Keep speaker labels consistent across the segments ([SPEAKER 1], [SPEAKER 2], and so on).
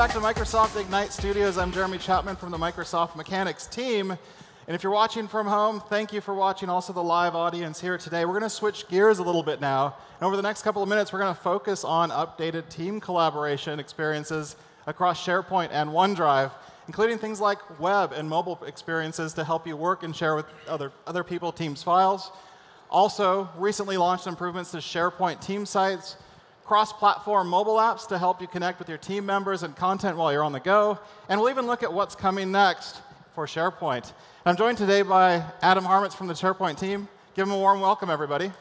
[SPEAKER 1] Back to Microsoft Ignite Studios. I'm Jeremy Chapman from the Microsoft Mechanics team. And if you're watching from home, thank you for watching also the live audience here today. We're going to switch gears a little bit now. And over the next couple of minutes, we're going to focus on updated team collaboration experiences across SharePoint and OneDrive, including things like web and mobile experiences to help you work and share with other, other people teams' files. Also, recently launched improvements to SharePoint team sites, cross-platform mobile apps to help you connect with your team members and content while you're on the go. And we'll even look at what's coming next for SharePoint. I'm joined today by Adam Harmetz from the SharePoint team. Give him a warm welcome, everybody.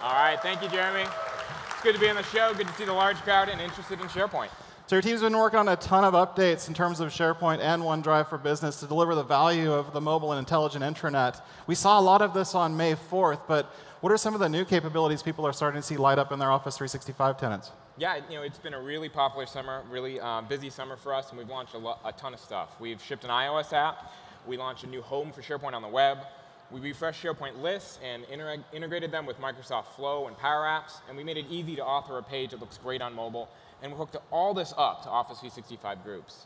[SPEAKER 2] All right, thank you, Jeremy. It's good to be on the show. Good to see the large crowd and interested in SharePoint.
[SPEAKER 1] So your team's been working on a ton of updates in terms of SharePoint and OneDrive for Business to deliver the value of the mobile and intelligent intranet. We saw a lot of this on May 4th, but what are some of the new capabilities people are starting to see light up in their Office 365 tenants?
[SPEAKER 2] Yeah, you know, it's been a really popular summer, really uh, busy summer for us, and we've launched a, a ton of stuff. We've shipped an iOS app. We launched a new home for SharePoint on the web. We refreshed SharePoint lists and integrated them with Microsoft Flow and Power Apps, and we made it easy to author a page that looks great on mobile, and we hooked all this up to Office 365 groups.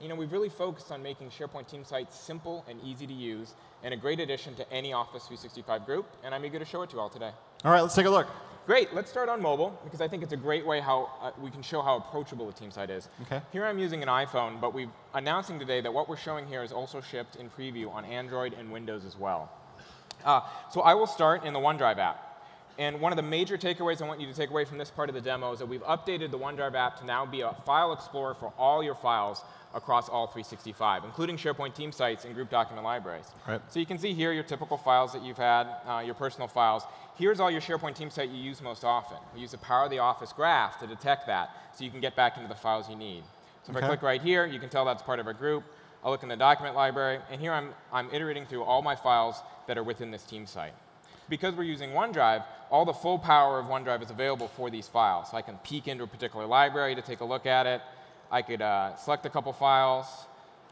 [SPEAKER 2] You know, we've really focused on making SharePoint team sites simple and easy to use, and a great addition to any Office 365 group, and I'm eager to show it to you all today.
[SPEAKER 1] All right, let's take a look.
[SPEAKER 2] Great, let's start on mobile, because I think it's a great way how uh, we can show how approachable a team site is.
[SPEAKER 1] Okay.
[SPEAKER 2] Here I'm using an iPhone, but we're announcing today that what we're showing here is also shipped in preview on Android and Windows as well. Uh, so I will start in the OneDrive app. And one of the major takeaways I want you to take away from this part of the demo is that we've updated the OneDrive app to now be a file explorer for all your files across all 365, including SharePoint team sites and group document libraries.
[SPEAKER 1] Right.
[SPEAKER 2] So you can see here your typical files that you've had, uh, your personal files. Here's all your SharePoint team site you use most often. We use the Power of the Office graph to detect that so you can get back into the files you need. So if
[SPEAKER 1] okay.
[SPEAKER 2] I click right here, you can tell that's part of a group. I'll look in the document library, and here I'm, I'm iterating through all my files that are within this team site. Because we're using OneDrive, all the full power of OneDrive is available for these files. So I can peek into a particular library to take a look at it. I could uh, select a couple files,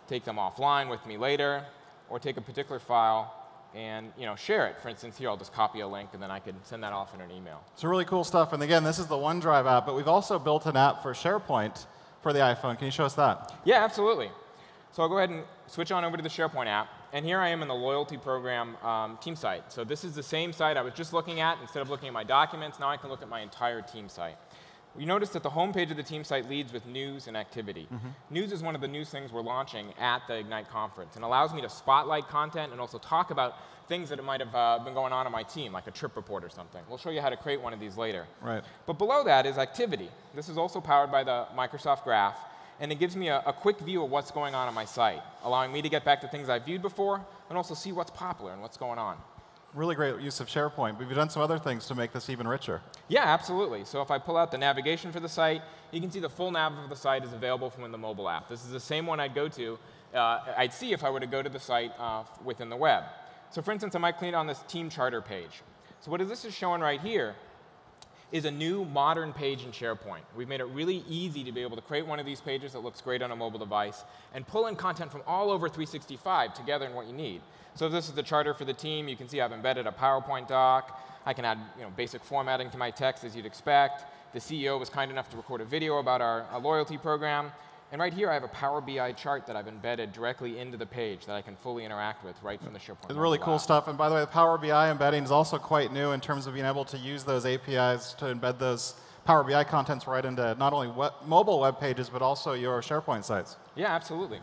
[SPEAKER 2] take them offline with me later, or take a particular file and you know, share it. For instance, here I'll just copy a link and then I can send that off in an email.
[SPEAKER 1] So really cool stuff. And again, this is the OneDrive app, but we've also built an app for SharePoint for the iPhone. Can you show us that?
[SPEAKER 2] Yeah, absolutely. So I'll go ahead and switch on over to the SharePoint app. And here I am in the loyalty program um, team site. So this is the same site I was just looking at. Instead of looking at my documents, now I can look at my entire team site. You notice that the homepage of the team site leads with news and activity. Mm -hmm. News is one of the new things we're launching at the Ignite conference and allows me to spotlight content and also talk about things that might have uh, been going on in my team, like a trip report or something. We'll show you how to create one of these later.
[SPEAKER 1] Right.
[SPEAKER 2] But below that is activity. This is also powered by the Microsoft Graph, and it gives me a, a quick view of what's going on on my site, allowing me to get back to things I've viewed before and also see what's popular and what's going on
[SPEAKER 1] really great use of SharePoint. But we've done some other things to make this even richer.
[SPEAKER 2] Yeah, absolutely. So if I pull out the navigation for the site, you can see the full nav of the site is available from the mobile app. This is the same one I'd go to, uh, I'd see if I were to go to the site uh, within the web. So for instance, I might click on this team charter page. So what this is showing right here is a new modern page in SharePoint. We've made it really easy to be able to create one of these pages that looks great on a mobile device and pull in content from all over 365 together in what you need. So this is the charter for the team, you can see I've embedded a PowerPoint doc. I can add you know, basic formatting to my text as you'd expect. The CEO was kind enough to record a video about our, our loyalty program. And right here, I have a Power BI chart that I've embedded directly into the page that I can fully interact with right from the SharePoint.
[SPEAKER 1] It's really cool
[SPEAKER 2] app.
[SPEAKER 1] stuff. And by the way, the Power BI embedding is also quite new in terms of being able to use those APIs to embed those Power BI contents right into not only web, mobile web pages, but also your SharePoint sites.
[SPEAKER 2] Yeah, absolutely.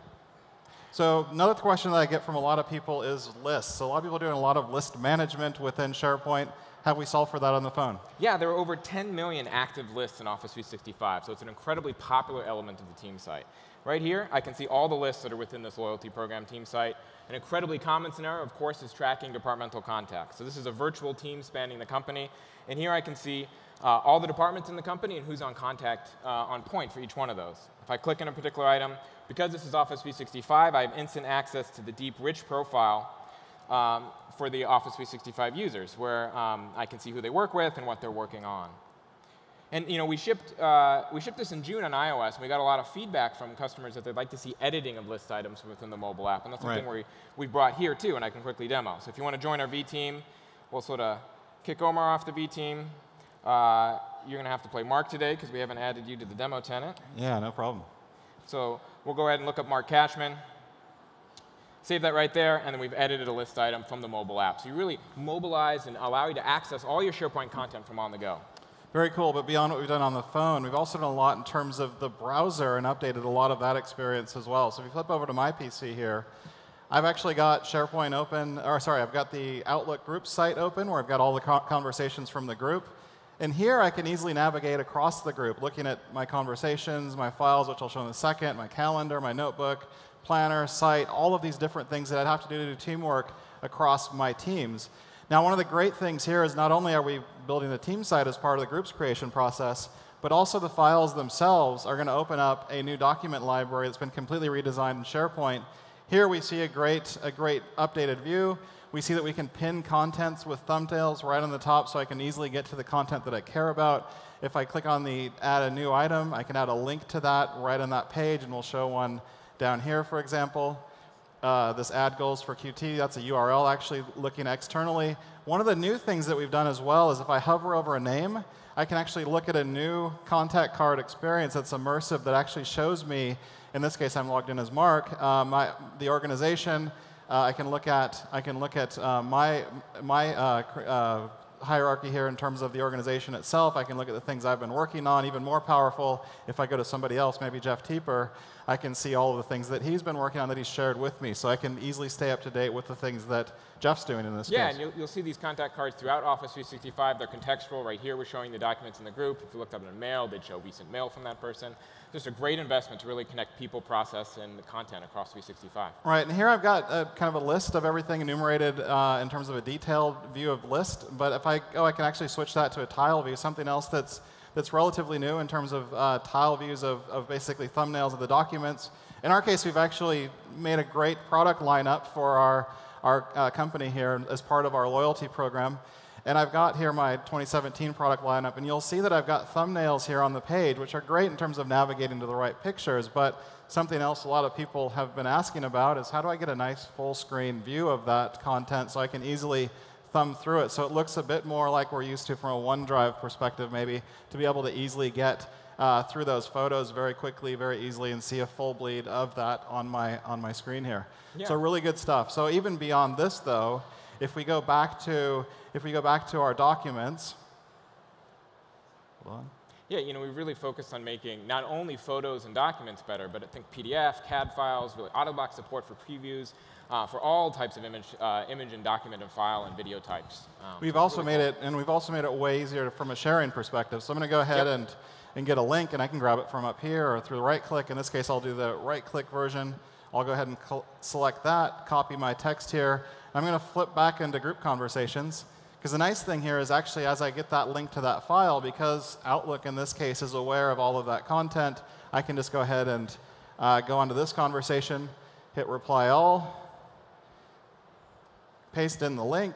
[SPEAKER 1] So another question that I get from a lot of people is lists. So a lot of people are doing a lot of list management within SharePoint. Have we solved for that on the phone?
[SPEAKER 2] Yeah, there are over 10 million active lists in Office 365, so it's an incredibly popular element of the team site. Right here, I can see all the lists that are within this loyalty program team site. An incredibly common scenario, of course, is tracking departmental contacts. So this is a virtual team spanning the company. And here I can see uh, all the departments in the company and who's on contact uh, on point for each one of those. If I click on a particular item, because this is Office 365, I have instant access to the deep, rich profile um, for the Office 365 users, where um, I can see who they work with and what they're working on. And you know, we shipped, uh, we shipped this in June on iOS, and we got a lot of feedback from customers that they'd like to see editing of list items within the mobile app. And that's something
[SPEAKER 1] right.
[SPEAKER 2] we, we brought here, too, and I can quickly demo. So if you want to join our V team, we'll sort of kick Omar off the V team. Uh, you're going to have to play Mark today, because we haven't added you to the demo tenant.
[SPEAKER 1] Yeah, no problem.
[SPEAKER 2] So we'll go ahead and look up Mark Kashman. Save that right there, and then we've edited a list item from the mobile app. So you really mobilize and allow you to access all your SharePoint content from on the go.
[SPEAKER 1] Very cool, but beyond what we've done on the phone, we've also done a lot in terms of the browser and updated a lot of that experience as well. So if you flip over to my PC here, I've actually got SharePoint open, or sorry, I've got the Outlook group site open where I've got all the conversations from the group. And here I can easily navigate across the group, looking at my conversations, my files, which I'll show in a second, my calendar, my notebook, planner, site, all of these different things that I'd have to do to do teamwork across my teams. Now, one of the great things here is not only are we building the team site as part of the group's creation process, but also the files themselves are going to open up a new document library that's been completely redesigned in SharePoint. Here we see a great, a great updated view. We see that we can pin contents with thumbnails right on the top so I can easily get to the content that I care about. If I click on the add a new item, I can add a link to that right on that page, and we'll show one down here, for example. Uh, this add goals for Qt. That's a URL actually looking externally. One of the new things that we've done as well is if I hover over a name, I can actually look at a new contact card experience that's immersive that actually shows me, in this case I'm logged in as Mark, uh, my, the organization. Uh, I can look at, I can look at uh, my, my uh, uh, hierarchy here in terms of the organization itself. I can look at the things I've been working on. Even more powerful, if I go to somebody else, maybe Jeff Teper, I can see all of the things that he's been working on that he's shared with me. So I can easily stay up to date with the things that Jeff's doing in this
[SPEAKER 2] yeah,
[SPEAKER 1] case.
[SPEAKER 2] and you'll, you'll, see these contact cards throughout Office 365. They're contextual. Right here, we're showing the documents in the group. If you looked up in mail, they'd show recent mail from that person. Just a great investment to really connect people, process, and the content across 365.
[SPEAKER 1] Right, and here I've got a, kind of a list of everything enumerated uh, in terms of a detailed view of list. But if I go, I can actually switch that to a tile view, something else that's that's relatively new in terms of uh, tile views of, of basically thumbnails of the documents. In our case, we've actually made a great product lineup for our, our uh, company here as part of our loyalty program. And I've got here my 2017 product lineup, and you'll see that I've got thumbnails here on the page, which are great in terms of navigating to the right pictures. But something else a lot of people have been asking about is how do I get a nice full screen view of that content so I can easily thumb through it so it looks a bit more like we're used to from a OneDrive perspective, maybe, to be able to easily get uh, through those photos very quickly, very easily, and see a full bleed of that on my, on my screen here. Yeah. So really good stuff. So even beyond this, though, if we go back to, if we go back to our documents, hold on.
[SPEAKER 2] Yeah, you know, we really focused on making not only photos and documents better, but I think PDF, CAD files, really out-of-box support for previews, uh, for all types of image, uh, image and document and file and video types.
[SPEAKER 1] Um, we've also really made cool. it, and we've also made it way easier from a sharing perspective. So I'm going to go ahead yep. and and get a link, and I can grab it from up here or through the right click. In this case, I'll do the right click version. I'll go ahead and select that, copy my text here. I'm going to flip back into group conversations. Because the nice thing here is actually as I get that link to that file, because Outlook in this case is aware of all of that content, I can just go ahead and uh, go onto this conversation, hit reply all, paste in the link.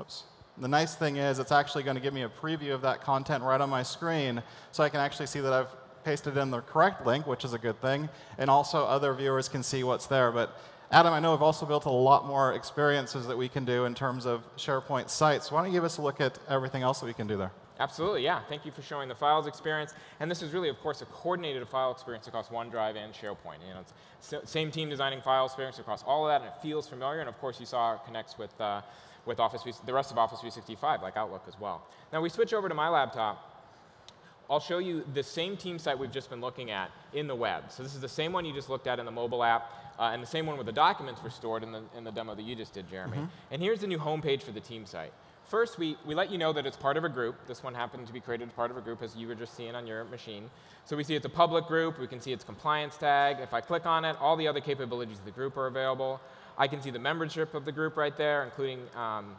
[SPEAKER 1] Oops. The nice thing is it's actually going to give me a preview of that content right on my screen so I can actually see that I've pasted in the correct link, which is a good thing, and also other viewers can see what's there. But Adam, I know we've also built a lot more experiences that we can do in terms of SharePoint sites. Why don't you give us a look at everything else that we can do there?
[SPEAKER 2] Absolutely, yeah. Thank you for showing the files experience. And this is really, of course, a coordinated file experience across OneDrive and SharePoint. You know, it's same team designing file experience across all of that, and it feels familiar. And of course, you saw it connects with uh, with Office, the rest of Office 365, like Outlook as well. Now we switch over to my laptop. I'll show you the same team site we've just been looking at in the web. So this is the same one you just looked at in the mobile app, uh, and the same one where the documents were stored in the, in the demo that you just did, Jeremy. Mm -hmm. And here's the new homepage for the team site. First, we, we let you know that it's part of a group. This one happened to be created as part of a group, as you were just seeing on your machine. So we see it's a public group. We can see its compliance tag. If I click on it, all the other capabilities of the group are available. I can see the membership of the group right there, including um,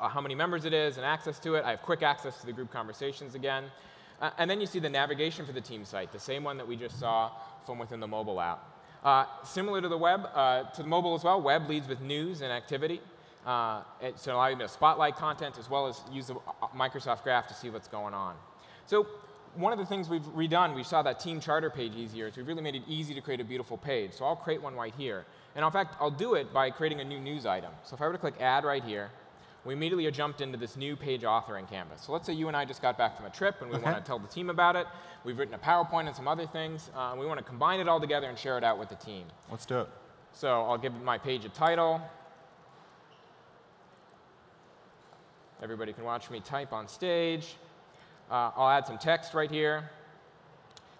[SPEAKER 2] uh, how many members it is and access to it. I have quick access to the group conversations again. Uh, and then you see the navigation for the team site, the same one that we just saw from within the mobile app. Uh, similar to the web, uh, to the mobile as well, web leads with news and activity. Uh, it's allow you to spotlight content as well as use the uh, Microsoft Graph to see what's going on. So one of the things we've redone, we saw that team charter page easier, is we've really made it easy to create a beautiful page. So I'll create one right here. And in fact, I'll do it by creating a new news item. So if I were to click Add right here, we immediately are jumped into this new page authoring canvas. So let's say you and I just got back from a trip and we okay. want to tell the team about it. We've written a PowerPoint and some other things. Uh, we want to combine it all together and share it out with the team.
[SPEAKER 1] Let's do it.
[SPEAKER 2] So I'll give my page a title. Everybody can watch me type on stage. Uh, I'll add some text right here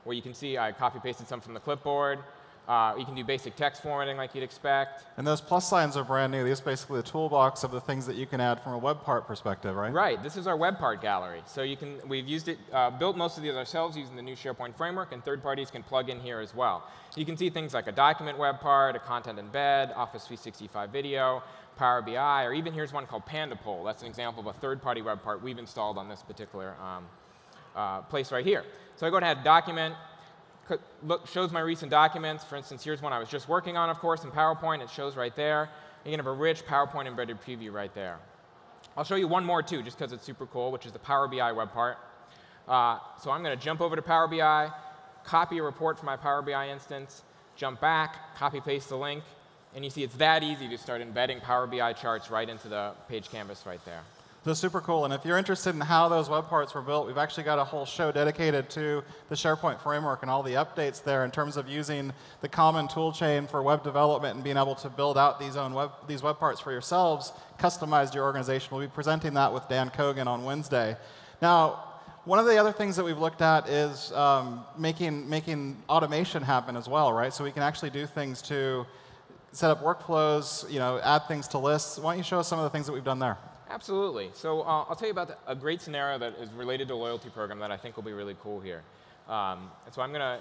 [SPEAKER 2] where you can see I copy pasted some from the clipboard. Uh, you can do basic text formatting like you'd expect.
[SPEAKER 1] And those plus signs are brand new. These are basically the toolbox of the things that you can add from a web part perspective, right?
[SPEAKER 2] Right. This is our web part gallery. So you can, we've used it, uh, built most of these ourselves using the new SharePoint framework, and third parties can plug in here as well. You can see things like a document web part, a content embed, Office 365 video, Power BI, or even here's one called PandaPoll. That's an example of a third-party web part we've installed on this particular um, uh, place right here. So I go to add document, look, shows my recent documents. For instance, here's one I was just working on, of course, in PowerPoint. It shows right there. You can have a rich PowerPoint embedded preview right there. I'll show you one more, too, just because it's super cool, which is the Power BI web part. Uh, so I'm going to jump over to Power BI, copy a report from my Power BI instance, jump back, copy paste the link, and you see it's that easy to start embedding Power BI charts right into the page canvas right there.
[SPEAKER 1] So super cool. And if you're interested in how those web parts were built, we've actually got a whole show dedicated to the SharePoint framework and all the updates there in terms of using the common tool chain for web development and being able to build out these own web, these web parts for yourselves, customized your organization. We'll be presenting that with Dan Kogan on Wednesday. Now, one of the other things that we've looked at is um, making, making automation happen as well, right? So we can actually do things to set up workflows, you know, add things to lists. Why don't you show us some of the things that we've done there?
[SPEAKER 2] Absolutely. So uh, I'll tell you about a great scenario that is related to a loyalty program that I think will be really cool here. Um, so I'm going to,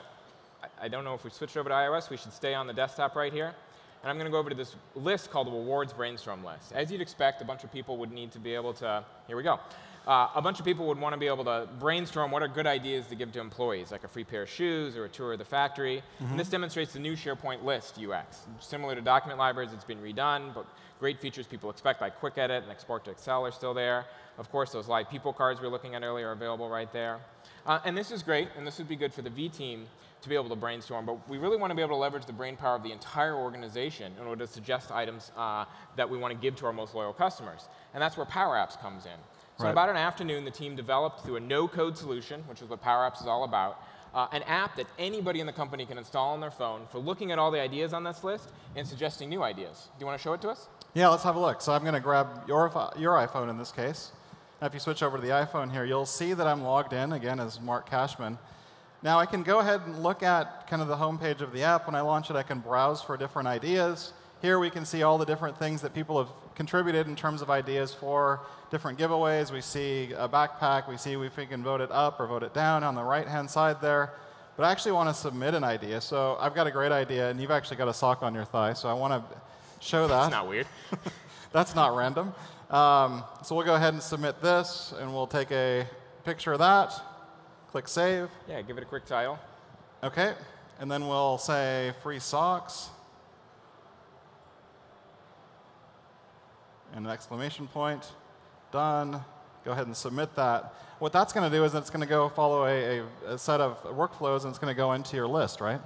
[SPEAKER 2] I don't know if we switched over to iOS, we should stay on the desktop right here. And I'm going to go over to this list called the rewards brainstorm list. As you'd expect, a bunch of people would need to be able to, here we go. Uh, a bunch of people would want to be able to brainstorm what are good ideas to give to employees, like a free pair of shoes or a tour of the factory. Mm -hmm. And this demonstrates the new SharePoint list UX. Similar to document libraries, it's been redone, but great features people expect like quick edit and export to Excel are still there. Of course, those live people cards we were looking at earlier are available right there. Uh, and this is great, and this would be good for the V team to be able to brainstorm, but we really want to be able to leverage the brain power of the entire organization in order to suggest items uh, that we want to give to our most loyal customers. And that's where Power Apps comes in. So right. about an afternoon, the team developed through a no-code solution, which is what Power Apps is all about, uh, an app that anybody in the company can install on their phone for looking at all the ideas on this list and suggesting new ideas. Do you want to show it to us?
[SPEAKER 1] Yeah, let's have a look. So I'm going to grab your, your iPhone in this case. Now, if you switch over to the iPhone here, you'll see that I'm logged in, again, as Mark Kashman. Now, I can go ahead and look at kind of the home page of the app. When I launch it, I can browse for different ideas. Here we can see all the different things that people have contributed in terms of ideas for different giveaways. We see a backpack. We see if we can vote it up or vote it down on the right-hand side there. But I actually want to submit an idea. So I've got a great idea, and you've actually got a sock on your thigh. So I want to show that.
[SPEAKER 2] That's not weird.
[SPEAKER 1] That's not random. Um, so we'll go ahead and submit this, and we'll take a picture of that. Click Save.
[SPEAKER 2] Yeah, give it a quick title.
[SPEAKER 1] OK. And then we'll say free socks. And an exclamation point. Done. Go ahead and submit that. What that's going to do is it's going to go follow a, a, a set of workflows, and it's going to go into your list, right?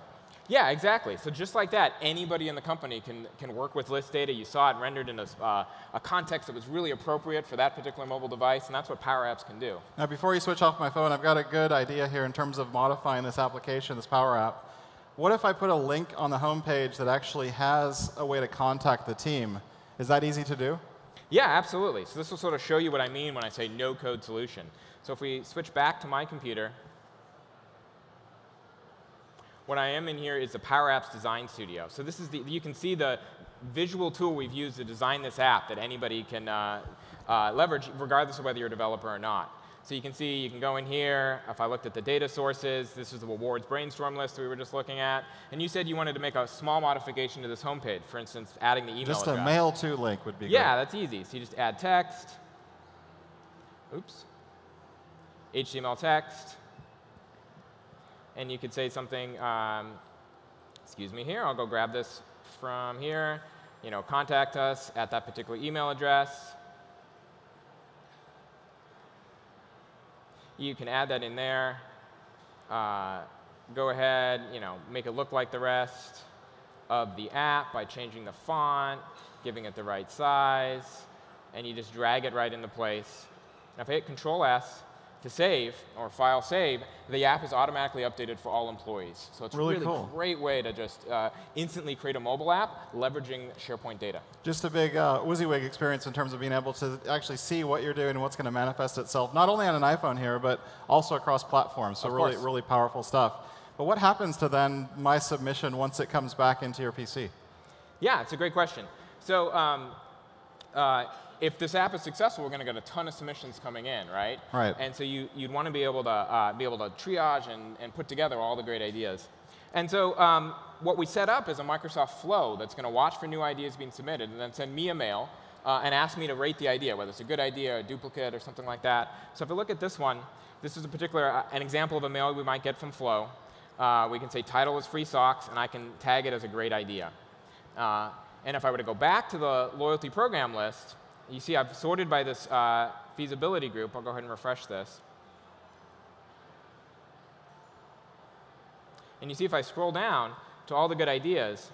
[SPEAKER 2] Yeah, exactly. So just like that, anybody in the company can, can work with list data. You saw it rendered in a, uh, a context that was really appropriate for that particular mobile device, and that's what Power Apps can do.
[SPEAKER 1] Now, before you switch off my phone, I've got a good idea here in terms of modifying this application, this Power App. What if I put a link on the home page that actually has a way to contact the team? Is that easy to do?
[SPEAKER 2] Yeah, absolutely. So this will sort of show you what I mean when I say no-code solution. So if we switch back to my computer, what I am in here is the Power Apps Design Studio. So this is the, you can see the visual tool we've used to design this app that anybody can uh, uh, leverage regardless of whether you're a developer or not. So you can see, you can go in here. If I looked at the data sources, this is the rewards brainstorm list we were just looking at. And you said you wanted to make a small modification to this homepage. For instance, adding the email
[SPEAKER 1] Just
[SPEAKER 2] address.
[SPEAKER 1] a mail to link would be good.
[SPEAKER 2] Yeah, that's easy. So you just add text. Oops. HTML text and you could say something, um, excuse me here, I'll go grab this from here, you know, contact us at that particular email address. You can add that in there. Uh, go ahead, you know, make it look like the rest of the app by changing the font, giving it the right size, and you just drag it right into place. Now if I hit Control S, to save or file save, the app is automatically updated for all employees. So it's
[SPEAKER 1] really,
[SPEAKER 2] really
[SPEAKER 1] cool.
[SPEAKER 2] great way to just uh, instantly create a mobile app leveraging SharePoint data.
[SPEAKER 1] Just a big uh, WYSIWYG experience in terms of being able to actually see what you're doing and what's going to manifest itself, not only on an iPhone here, but also across platforms. So
[SPEAKER 2] of
[SPEAKER 1] really,
[SPEAKER 2] course.
[SPEAKER 1] really powerful stuff. But what happens to then my submission once it comes back into your PC?
[SPEAKER 2] Yeah, it's a great question. So um, uh, if this app is successful, we're going to get a ton of submissions coming in, right?
[SPEAKER 1] Right.
[SPEAKER 2] And so you, would want to be able to uh, be able to triage and, and put together all the great ideas. And so um, what we set up is a Microsoft Flow that's going to watch for new ideas being submitted and then send me a mail uh, and ask me to rate the idea, whether it's a good idea, a duplicate, or something like that. So if we look at this one, this is a particular uh, an example of a mail we might get from Flow. Uh, we can say title is free socks, and I can tag it as a great idea. Uh, and if I were to go back to the loyalty program list, you see I've sorted by this uh, feasibility group. I'll go ahead and refresh this. And you see if I scroll down to all the good ideas,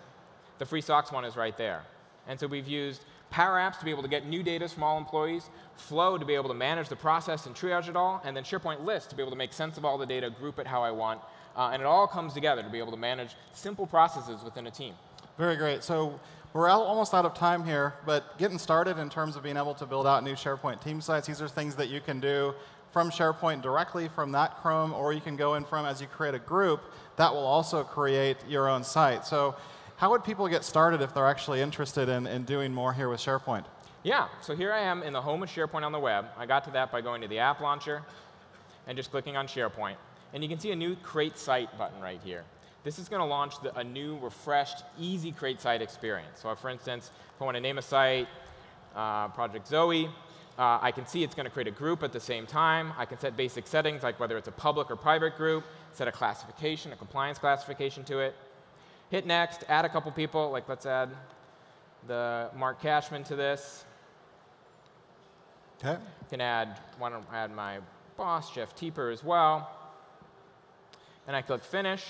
[SPEAKER 2] the free socks one is right there. And so we've used Power Apps to be able to get new data from all employees, Flow to be able to manage the process and triage it all, and then SharePoint List to be able to make sense of all the data, group it how I want, uh, and it all comes together to be able to manage simple processes within a team.
[SPEAKER 1] Very great. So we're out, almost out of time here, but getting started in terms of being able to build out new SharePoint team sites, these are things that you can do from SharePoint directly from that Chrome, or you can go in from, as you create a group, that will also create your own site. So how would people get started if they're actually interested in, in doing more here with SharePoint?
[SPEAKER 2] Yeah, so here I am in the home of SharePoint on the web. I got to that by going to the app launcher and just clicking on SharePoint. And you can see a new Create Site button right here. This is going to launch the, a new, refreshed, easy create site experience. So for instance, if I want to name a site, uh, Project Zoe, uh, I can see it's going to create a group at the same time. I can set basic settings, like whether it's a public or private group, set a classification, a compliance classification to it. Hit next, add a couple people, like let's add the Mark Kashman to this.
[SPEAKER 1] Okay.
[SPEAKER 2] Can add, want to add my boss, Jeff Teper, as well. And I click Finish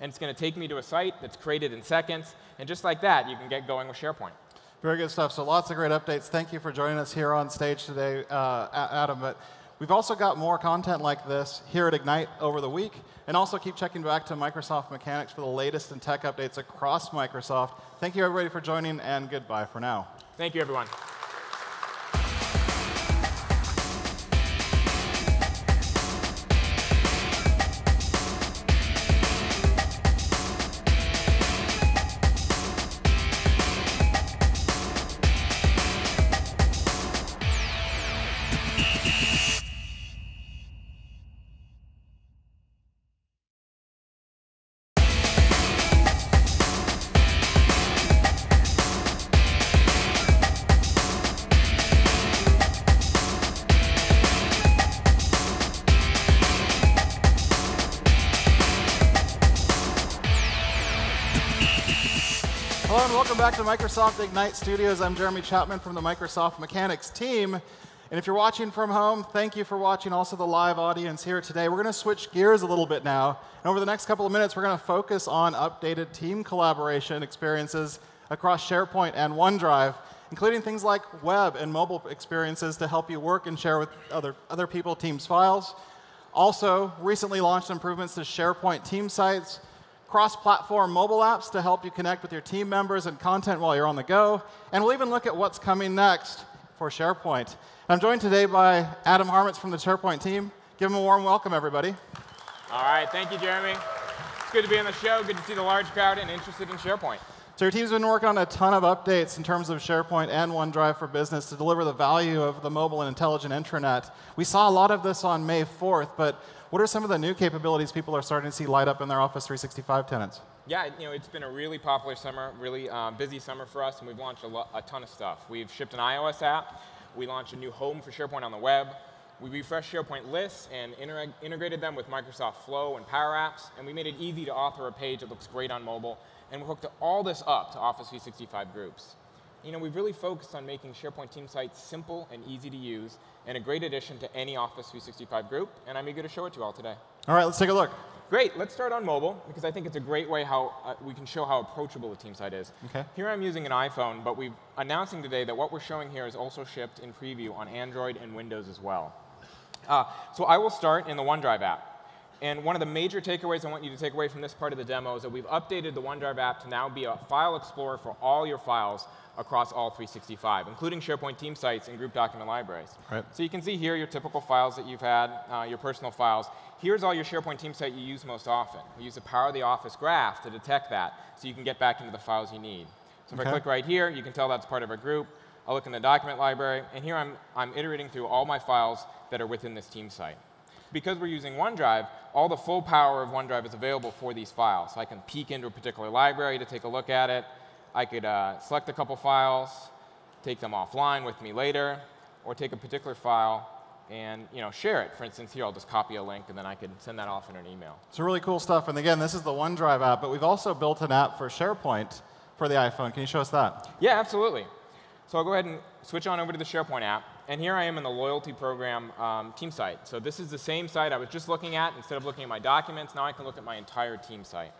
[SPEAKER 2] and it's going to take me to a site that's created in seconds. And just like that, you can get going with SharePoint.
[SPEAKER 1] Very good stuff. So lots of great updates. Thank you for joining us here on stage today, uh, Adam. But we've also got more content like this here at Ignite over the week. And also keep checking back to Microsoft Mechanics for the latest in tech updates across Microsoft. Thank you, everybody, for joining, and goodbye for now.
[SPEAKER 2] Thank you, everyone.
[SPEAKER 1] Back to Microsoft Ignite Studios. I'm Jeremy Chapman from the Microsoft Mechanics team. And if you're watching from home, thank you for watching also the live audience here today. We're going to switch gears a little bit now. And over the next couple of minutes, we're going to focus on updated team collaboration experiences across SharePoint and OneDrive, including things like web and mobile experiences to help you work and share with other, other people teams' files. Also, recently launched improvements to SharePoint team sites, cross-platform mobile apps to help you connect with your team members and content while you're on the go. And we'll even look at what's coming next for SharePoint. I'm joined today by Adam Harmetz from the SharePoint team. Give him a warm welcome, everybody.
[SPEAKER 2] All right, thank you, Jeremy. It's good to be on the show. Good to see the large crowd and interested in SharePoint.
[SPEAKER 1] So your team's been working on a ton of updates in terms of SharePoint and OneDrive for Business to deliver the value of the mobile and intelligent intranet. We saw a lot of this on May 4th, but what are some of the new capabilities people are starting to see light up in their Office 365 tenants?
[SPEAKER 2] Yeah, you know, it's been a really popular summer, really uh, busy summer for us, and we've launched a, a ton of stuff. We've shipped an iOS app. We launched a new home for SharePoint on the web. We refreshed SharePoint lists and integrated them with Microsoft Flow and Power Apps, and we made it easy to author a page that looks great on mobile. And we hooked all this up to Office 365 groups. you know, we've really focused on making SharePoint team sites simple and easy to use and a great addition to any Office 365 group, and I'm eager to show it to you all today.
[SPEAKER 1] All right, let's take a look.
[SPEAKER 2] Great, let's start on mobile, because I think it's a great way how uh, we can show how approachable a team site is.
[SPEAKER 1] Okay.
[SPEAKER 2] Here I'm using an iPhone, but we're announcing today that what we're showing here is also shipped in preview on Android and Windows as well. Uh, so I will start in the OneDrive app. And one of the major takeaways I want you to take away from this part of the demo is that we've updated the OneDrive app to now be a file explorer for all your files across all 365, including SharePoint team sites and group document libraries.
[SPEAKER 1] Right.
[SPEAKER 2] So you can see here your typical files that you've had, uh, your personal files. Here's all your SharePoint team site you use most often. We use the Power of the Office graph to detect that so you can get back into the files you need. So if
[SPEAKER 1] Okay.
[SPEAKER 2] I click right here, you can tell that's part of a group. I'll look in the document library, and here I'm, I'm iterating through all my files that are within this team site. Because we're using OneDrive, all the full power of OneDrive is available for these files. So I can peek into a particular library to take a look at it. I could uh, select a couple files, take them offline with me later, or take a particular file and you know, share it. For instance, here I'll just copy a link, and then I can send that off in an email.
[SPEAKER 1] So really cool stuff. And again, this is the OneDrive app, but we've also built an app for SharePoint for the iPhone. Can you show us that?
[SPEAKER 2] Yeah, absolutely. So I'll go ahead and switch on over to the SharePoint app. And here I am in the loyalty program um, team site. So this is the same site I was just looking at. Instead of looking at my documents, now I can look at my entire team site.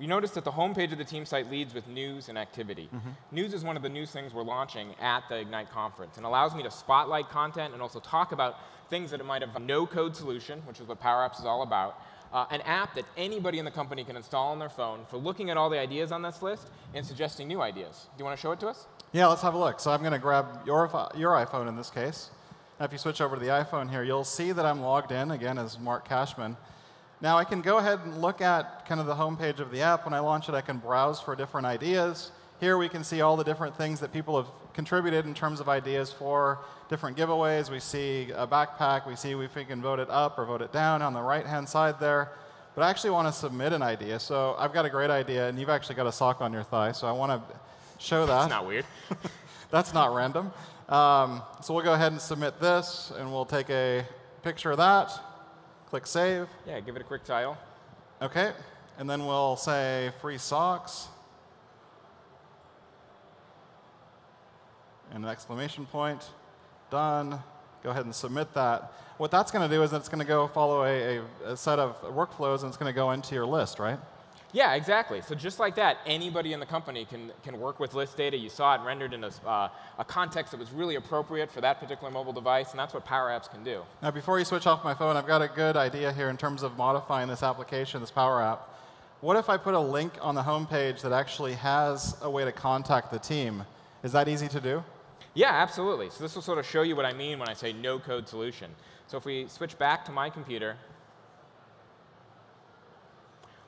[SPEAKER 2] You notice that the homepage of the team site leads with news and activity. News is one of the news things we're launching at the Ignite conference and allows me to spotlight content and also talk about things that it might have a no-code solution, which is what Power Apps is all about, uh, an app that anybody in the company can install on their phone for looking at all the ideas on this list and suggesting new ideas. Do you want to show it to us?
[SPEAKER 1] Yeah, let's have a look. So I'm going to grab your, your iPhone in this case. Now, if you switch over to the iPhone here, you'll see that I'm logged in, again, as Mark Kashman. Now, I can go ahead and look at kind of the homepage of the app. When I launch it, I can browse for different ideas. Here we can see all the different things that people have contributed in terms of ideas for different giveaways. We see a backpack. We see if we can vote it up or vote it down on the right-hand side there. But I actually want to submit an idea. So I've got a great idea, and you've actually got a sock on your thigh. So I want to show that.
[SPEAKER 2] That's not weird.
[SPEAKER 1] That's not random. Um, so we'll go ahead and submit this, and we'll take a picture of that. Click Save.
[SPEAKER 2] yeah, give it a quick title.
[SPEAKER 1] OK. And then we'll say free socks. And an exclamation point. Done. Go ahead and submit that. What that's going to do is it's going to go follow a, a, a set of workflows, and it's going to go into your list, right?
[SPEAKER 2] Yeah, exactly. So just like that, anybody in the company can, can work with list data. You saw it rendered in a, uh, a context that was really appropriate for that particular mobile device, and that's what Power Apps can do.
[SPEAKER 1] Now, before you switch off my phone, I've got a good idea here in terms of modifying this application, this Power App. What if I put a link on the home page that actually has a way to contact the team? Is that easy to do?
[SPEAKER 2] Yeah, absolutely. So this will sort of show you what I mean when I say no-code solution. So if we switch back to my computer,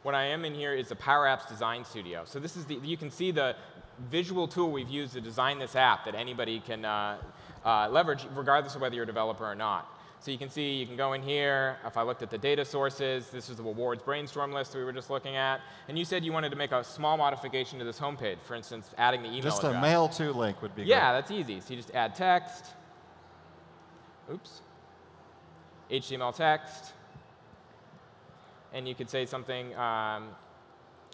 [SPEAKER 2] what I am in here is the Power Apps Design Studio. So this is the, you can see the visual tool we've used to design this app that anybody can uh, uh, leverage regardless of whether you're a developer or not. So you can see, you can go in here. If I looked at the data sources, this is the rewards brainstorm list we were just looking at. And you said you wanted to make a small modification to this homepage. For instance, adding the email
[SPEAKER 1] Just a mail to link would be good.
[SPEAKER 2] Yeah, that's easy. So you just add text. Oops. HTML text. And you could say something, um,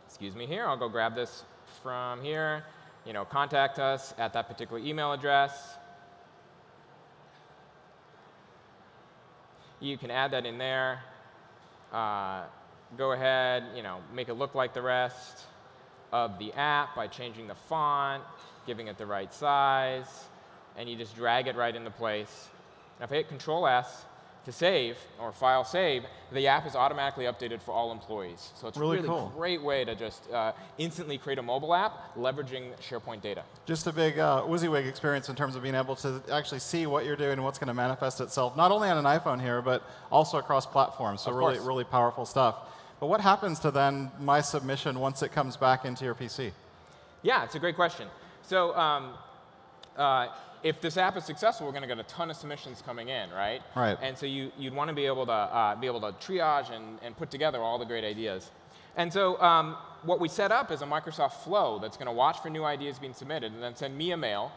[SPEAKER 2] excuse me here, I'll go grab this from here. You know, contact us at that particular email address. You can add that in there. Uh, go ahead, you know, make it look like the rest of the app by changing the font, giving it the right size, and you just drag it right into place. Now if I hit Control S to save, or file save, the app is automatically updated for all employees. So it's
[SPEAKER 1] Really
[SPEAKER 2] a really
[SPEAKER 1] cool.
[SPEAKER 2] great way to just uh, instantly create a mobile app leveraging SharePoint data.
[SPEAKER 1] Just a big uh, WYSIWYG experience in terms of being able to actually see what you're doing and what's going to manifest itself, not only on an iPhone here, but also across platforms. So
[SPEAKER 2] Of
[SPEAKER 1] really,
[SPEAKER 2] course.
[SPEAKER 1] really powerful stuff. But what happens to then my submission once it comes back into your PC?
[SPEAKER 2] Yeah, it's a great question. So um, uh, if this app is successful, we're going to get a ton of submissions coming in, right?
[SPEAKER 1] Right.
[SPEAKER 2] And so you, you'd want to be able to uh, be able to triage and, and put together all the great ideas. And so um, what we set up is a Microsoft Flow that's going to watch for new ideas being submitted and then send me a mail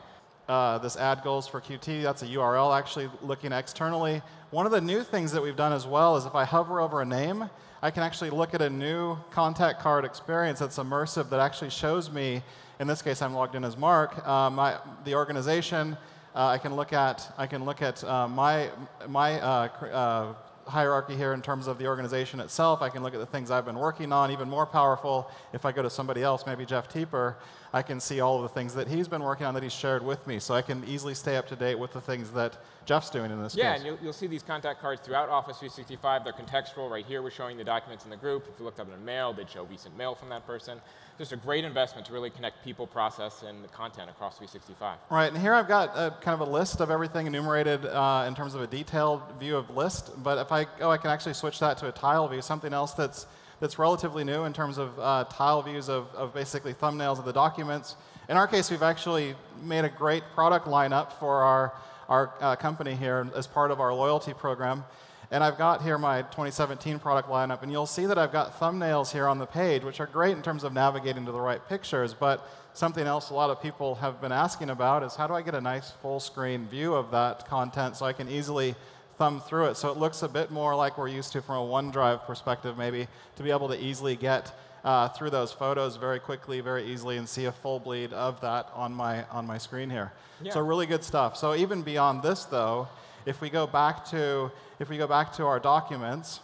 [SPEAKER 1] uh, this add goals for Qt. That's a URL actually looking externally. One of the new things that we've done as well is if I hover over a name, I can actually look at a new contact card experience that's immersive that actually shows me, in this case I'm logged in as Mark, uh, my, the organization. Uh, I can look at, I can look at uh, my, my uh, uh, hierarchy here in terms of the organization itself. I can look at the things I've been working on. Even more powerful, if I go to somebody else, maybe Jeff Teper, I can see all of the things that he's been working on that he's shared with me. So I can easily stay up to date with the things that Jeff's doing in this
[SPEAKER 2] yeah,
[SPEAKER 1] case.
[SPEAKER 2] and you'll, you'll see these contact cards throughout Office 365. They're contextual. Right here, we're showing the documents in the group. If you looked up in mail, they'd show recent mail from that person. Just a great investment to really connect people, process, and the content across 365.
[SPEAKER 1] Right, and here I've got a, kind of a list of everything enumerated uh, in terms of a detailed view of list. But if I go, oh, I can actually switch that to a tile view, something else that's, that's relatively new in terms of uh, tile views of, of basically thumbnails of the documents. In our case, we've actually made a great product lineup for our, our uh, company here as part of our loyalty program. And I've got here my 2017 product lineup, and you'll see that I've got thumbnails here on the page, which are great in terms of navigating to the right pictures. But something else a lot of people have been asking about is how do I get a nice full screen view of that content so I can easily thumb through it so it looks a bit more like we're used to from a OneDrive perspective, maybe, to be able to easily get uh, through those photos very quickly, very easily, and see a full bleed of that on my, on my screen here. Yeah. So really good stuff. So even beyond this, though, if we go back to, if we go back to our documents,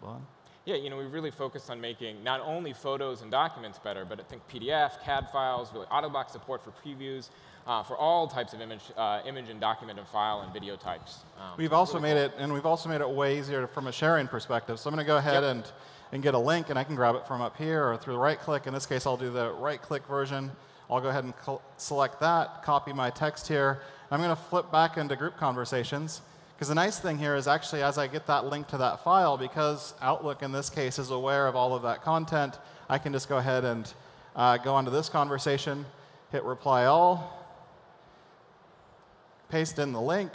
[SPEAKER 1] hold on.
[SPEAKER 2] Yeah, you know, we really focused on making not only photos and documents better, but I think PDF, CAD files, really out-of-box support for previews, uh, for all types of image, uh, image and document and file and video types.
[SPEAKER 1] Um, we've also really made cool. it, and we've also made it way easier from a sharing perspective. So I'm going to go ahead yep. and, and get a link, and I can grab it from up here or through the right click. In this case, I'll do the right click version. I'll go ahead and select that, copy my text here. I'm going to flip back into group conversations. Because the nice thing here is actually as I get that link to that file, because Outlook in this case is aware of all of that content, I can just go ahead and uh, go onto this conversation, hit reply all, paste in the link.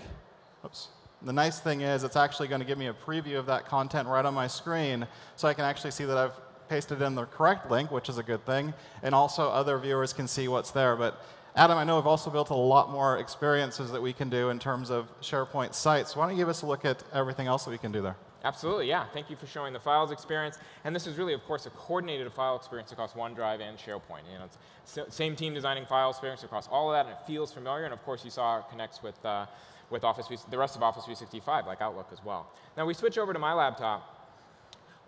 [SPEAKER 1] Oops. The nice thing is it's actually going to give me a preview of that content right on my screen, so I can actually see that I've pasted in the correct link, which is a good thing, and also other viewers can see what's there. But Adam, I know we've also built a lot more experiences that we can do in terms of SharePoint sites. Why don't you give us a look at everything else that we can do there?
[SPEAKER 2] Absolutely, yeah. Thank you for showing the files experience. And this is really, of course, a coordinated file experience across OneDrive and SharePoint. You know, it's same team designing file experience across all of that, and it feels familiar. And of course, you saw it connects with, uh, with Office, the rest of Office 365, like Outlook as well. Now, we switch over to my laptop.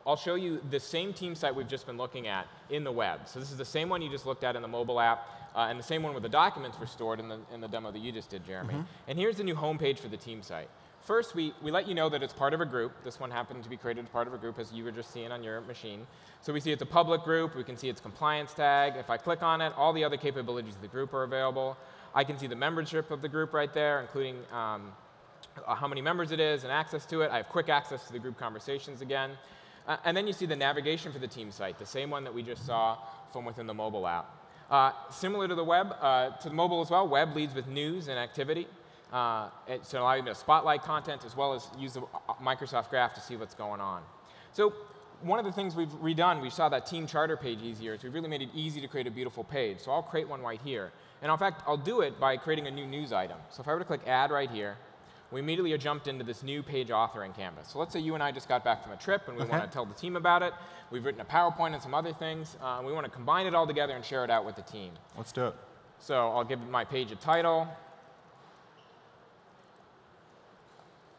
[SPEAKER 2] I'll show you the same team site we've just been looking at in the web. So this is the same one you just looked at in the mobile app, uh, and the same one where the documents were stored in the, in the demo that you just did, Jeremy. Mm -hmm. And here's the new homepage for the team site. First, we, we let you know that it's part of a group. This one happened to be created as part of a group, as you were just seeing on your machine. So we see it's a public group. We can see its compliance tag. If I click on it, all the other capabilities of the group are available. I can see the membership of the group right there, including um, how many members it is and access to it. I have quick access to the group conversations again. Uh, and then you see the navigation for the team site, the same one that we just saw from within the mobile app. Uh, similar to the web, uh, to the mobile as well, web leads with news and activity. Uh, it's to allow you to spotlight content as well as use the uh, Microsoft Graph to see what's going on. So one of the things we've redone, we saw that team charter page easier, is we've really made it easy to create a beautiful page. So I'll create one right here. And in fact, I'll do it by creating a new news item. So if I were to click add right here, we immediately are jumped into this new page authoring canvas. So let's say you and I just got back from a trip and we okay. want to tell the team about it. We've written a PowerPoint and some other things. Uh, we want to combine it all together and share it out with the team.
[SPEAKER 1] Let's do it.
[SPEAKER 2] So I'll give my page a title.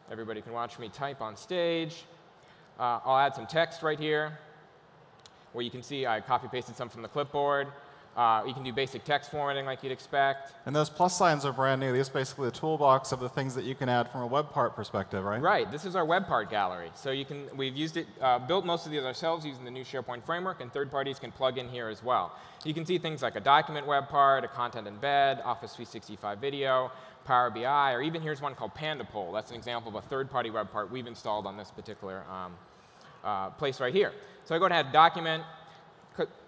[SPEAKER 2] Everybody can watch me type on stage. Uh, I'll add some text right here where you can see I copy pasted some from the clipboard. Uh, you can do basic text formatting like you'd expect.
[SPEAKER 1] And those plus signs are brand new. These are basically the toolbox of the things that you can add from a web part perspective, right?
[SPEAKER 2] Right. This is our web part gallery. So you can, we've used it, uh, built most of these ourselves using the new SharePoint framework, and third parties can plug in here as well. You can see things like a document web part, a content embed, Office 365 video, Power BI, or even here's one called Panda Poll. That's an example of a third-party web part we've installed on this particular um, uh, place right here. So I go ahead, and document,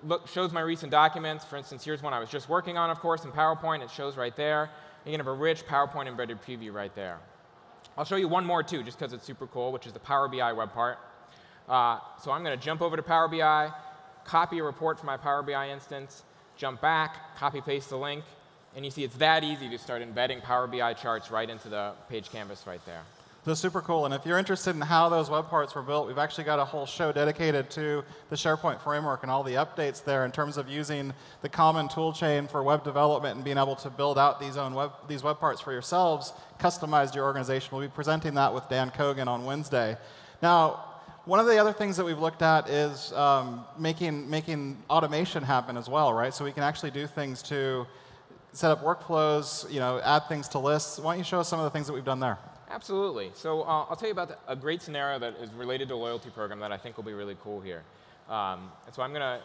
[SPEAKER 2] look, shows my recent documents. For instance, here's one I was just working on, of course, in PowerPoint. It shows right there. You can have a rich PowerPoint embedded preview right there. I'll show you one more, too, just because it's super cool, which is the Power BI web part. Uh, so I'm going to jump over to Power BI, copy a report from my Power BI instance, jump back, copy paste the link, And you see it's that easy to start embedding Power BI charts right into the page canvas right there.
[SPEAKER 1] So super cool. And if you're interested in how those web parts were built, we've actually got a whole show dedicated to the SharePoint framework and all the updates there in terms of using the common tool chain for web development and being able to build out these own web, these web parts for yourselves, customized your organization. We'll be presenting that with Dan Kogan on Wednesday. Now, one of the other things that we've looked at is um, making, making automation happen as well, right? So we can actually do things to set up workflows, you know, add things to lists. Why don't you show us some of the things that we've done there?
[SPEAKER 2] Absolutely. So uh, I'll tell you about a great scenario that is related to a loyalty program that I think will be really cool here. Um, and so I'm going to,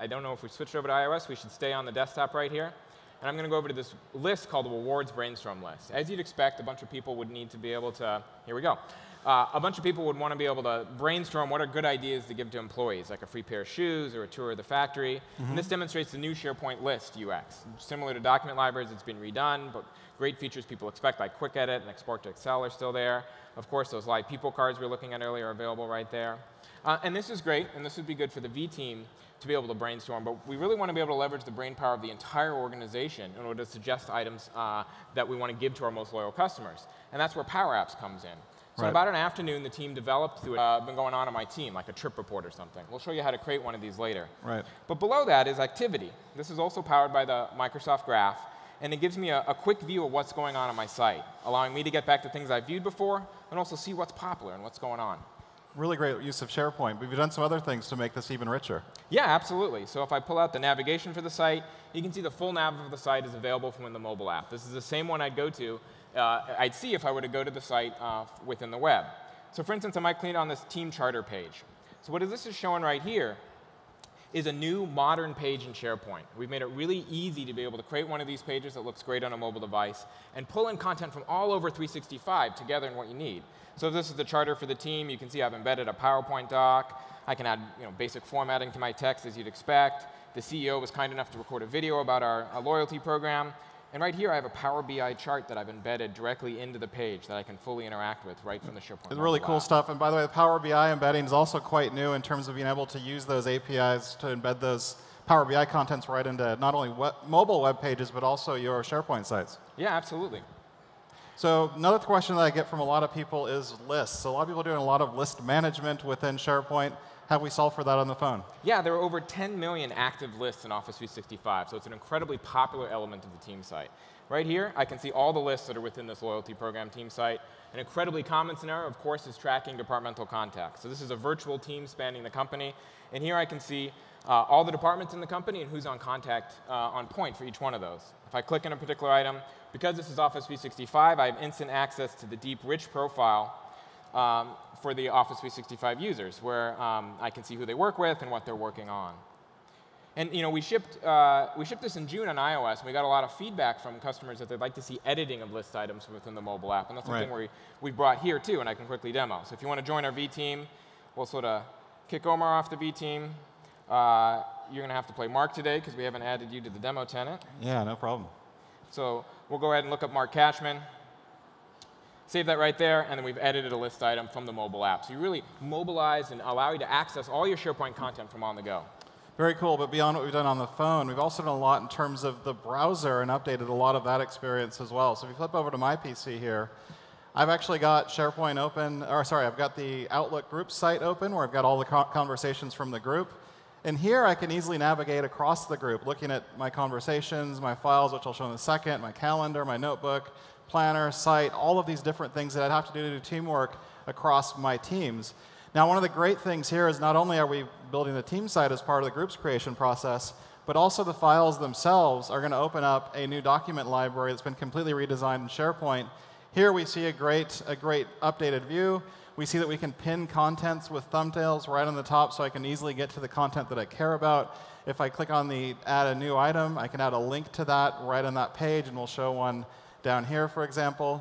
[SPEAKER 2] I don't know if we switched over to iOS, we should stay on the desktop right here. And I'm going to go over to this list called the rewards brainstorm list. As you'd expect, a bunch of people would need to be able to, here we go. Uh, a bunch of people would want to be able to brainstorm what are good ideas to give to employees, like a free pair of shoes or a tour of the factory. Mm -hmm. And this demonstrates the new SharePoint list UX. Similar to document libraries, it's been redone, but great features people expect like quick edit and export to Excel are still there. Of course, those live people cards we were looking at earlier are available right there. Uh, and this is great, and this would be good for the V team to be able to brainstorm, but we really want to be able to leverage the brain power of the entire organization in order to suggest items uh, that we want to give to our most loyal customers. And that's where Power Apps comes in. So right. about an afternoon, the team developed through uh, been going on in my team, like a trip report or something. We'll show you how to create one of these later.
[SPEAKER 1] Right.
[SPEAKER 2] But below that is activity. This is also powered by the Microsoft Graph, and it gives me a, a quick view of what's going on on my site, allowing me to get back to things I've viewed before, and also see what's popular and what's going on.
[SPEAKER 1] Really great use of SharePoint. We've done some other things to make this even richer.
[SPEAKER 2] Yeah, absolutely. So if I pull out the navigation for the site, you can see the full nav of the site is available from the mobile app. This is the same one I'd go to, uh, I'd see if I were to go to the site uh, within the web. So for instance, I might clean on this team charter page. So what this is showing right here is a new modern page in SharePoint. We've made it really easy to be able to create one of these pages that looks great on a mobile device and pull in content from all over 365 together in what you need. So this is the charter for the team, you can see I've embedded a PowerPoint doc. I can add you know, basic formatting to my text as you'd expect. The CEO was kind enough to record a video about our, our loyalty program. And right here, I have a Power BI chart that I've embedded directly into the page that I can fully interact with right from the SharePoint.
[SPEAKER 1] It's really cool
[SPEAKER 2] app.
[SPEAKER 1] stuff. And by the way, the Power BI embedding is also quite new in terms of being able to use those APIs to embed those Power BI contents right into not only web, mobile web pages, but also your SharePoint sites.
[SPEAKER 2] Yeah, absolutely.
[SPEAKER 1] So another question that I get from a lot of people is lists. So a lot of people are doing a lot of list management within SharePoint have we solved for that on the phone?
[SPEAKER 2] Yeah, there are over 10 million active lists in Office 365, so it's an incredibly popular element of the team site. Right here, I can see all the lists that are within this loyalty program team site. An incredibly common scenario, of course, is tracking departmental contacts. So this is a virtual team spanning the company, and here I can see uh, all the departments in the company and who's on contact uh, on point for each one of those. If I click on a particular item, because this is Office 365, I have instant access to the deep, rich profile um, for the Office 365 users, where um, I can see who they work with and what they're working on. And you know, we shipped, uh, we shipped this in June on iOS, and we got a lot of feedback from customers that they'd like to see editing of list items within the mobile app. And that's something right. we, we brought here, too, and I can quickly demo. So if you want to join our V team, we'll sort of kick Omar off the V team. Uh, you're going to have to play Mark today, because we haven't added you to the demo tenant.
[SPEAKER 1] Yeah, no problem.
[SPEAKER 2] So we'll go ahead and look up Mark Kashman. Save that right there, and then we've edited a list item from the mobile app. So you really mobilize and allow you to access all your SharePoint content from on the go.
[SPEAKER 1] Very cool, but beyond what we've done on the phone, we've also done a lot in terms of the browser and updated a lot of that experience as well. So if you flip over to my PC here, I've actually got SharePoint open, or sorry, I've got the Outlook group site open where I've got all the conversations from the group. And here I can easily navigate across the group, looking at my conversations, my files, which I'll show in a second, my calendar, my notebook, planner, site, all of these different things that I'd have to do to do teamwork across my teams. Now, one of the great things here is not only are we building the team site as part of the group's creation process, but also the files themselves are going to open up a new document library that's been completely redesigned in SharePoint. Here we see a great, a great updated view. We see that we can pin contents with thumbnails right on the top so I can easily get to the content that I care about. If I click on the add a new item, I can add a link to that right on that page, and we'll show one down here, for example.